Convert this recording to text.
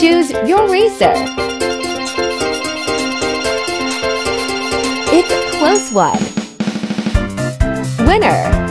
Choose your razor. It's close one. Winner.